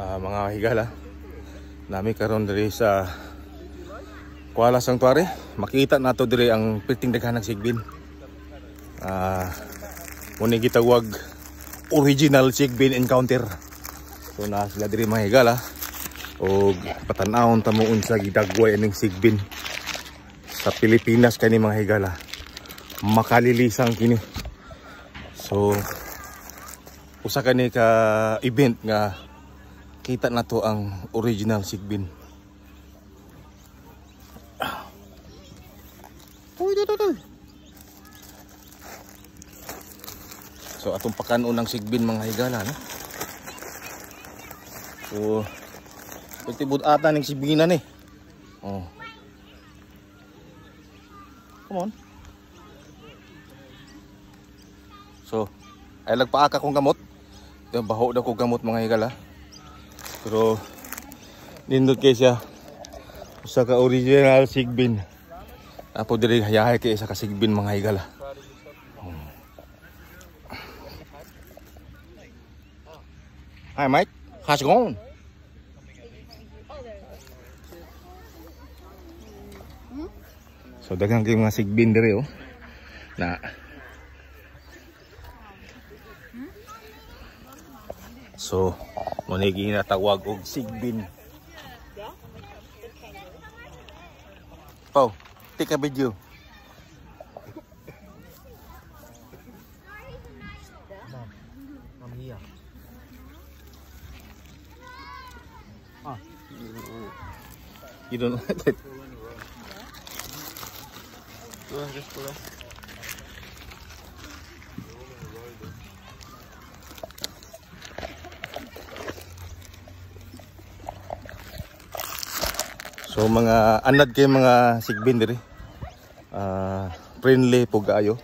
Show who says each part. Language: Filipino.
Speaker 1: ah, mga higala. Nami karon diri sa Kuala Sanctuary. Makita nato diri ang piting daghanang sigbin. Ah muni gitawag original sigbin encounter. So na sila diri mga higala. O patanawon ta mo unsa gidagway aning sigbin sa Pilipinas kani mga higala. Makalilisang kini. So usa kani ka event nga kita na to ang original sigbin Uy. So atong pakanon ng sigbin mga higala no. So Pagtibod ata ng sigbinan eh. Oh. Come on. So, ay lagpaaka kong gamot. Baho daw kong gamot mga higala. Pero nindot kay siya sa ka original sigbin. Apo diri hayahay kay sa ka sigbin mga higala. Hmm. Hi Mike, how's it going? So daghang kay mga sigbin diri oh. Na So, mo ni ginatawag og sigbin. Pau, take a video.
Speaker 2: Here.
Speaker 1: You don't like it.
Speaker 2: Go and just pull.
Speaker 1: So mga anad kay mga sigbin diri. Ah, friendly pug kaayo.